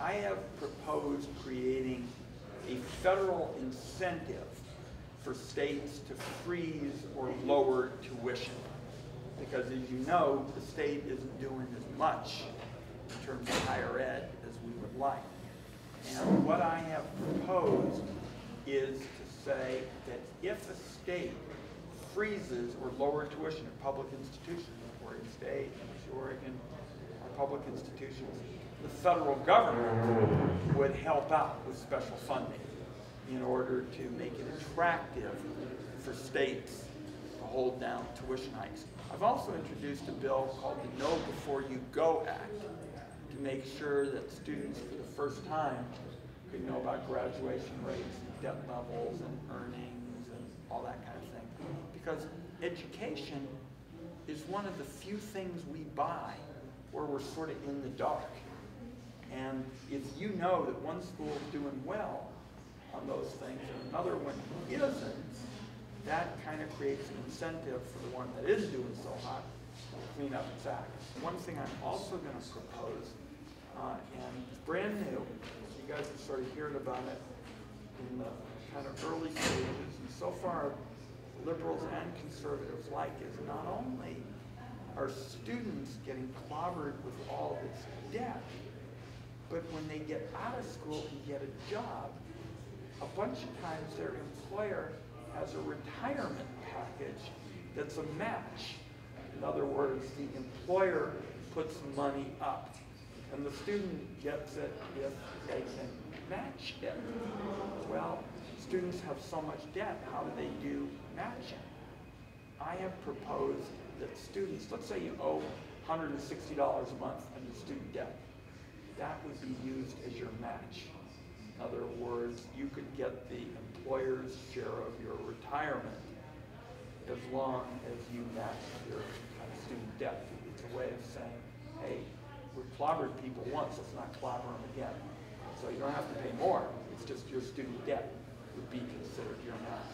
I have proposed creating a federal incentive for states to freeze or lower tuition. Because as you know, the state isn't doing as much in terms of higher ed as we would like. And what I have proposed is to say that if a state freezes or lower tuition at public institutions, Oregon State, public institutions, the federal government would help out with special funding in order to make it attractive for states to hold down tuition hikes. I've also introduced a bill called the Know Before You Go Act to make sure that students for the first time could know about graduation rates, and debt levels, and earnings, and all that kind of thing. Because education is one of the few things we buy we're sort of in the dark. And if you know that one school is doing well on those things and another one isn't, that kind of creates an incentive for the one that is doing so hot to clean up its act. One thing I'm also going to propose, uh, and it's brand new, you guys are sort of hearing about it in the kind of early stages, and so far liberals and conservatives like is not only are students getting clobbered with all this debt, but when they get out of school and get a job, a bunch of times their employer has a retirement package that's a match. In other words, the employer puts money up, and the student gets it if they can match it. Well, students have so much debt, how do they do matching? I have proposed that let's say you owe $160 a month on your student debt. That would be used as your match. In other words, you could get the employer's share of your retirement as long as you match your student debt. It's a way of saying, hey, we clobbered people once, let's not clobber them again. So you don't have to pay more, it's just your student debt would be considered your match.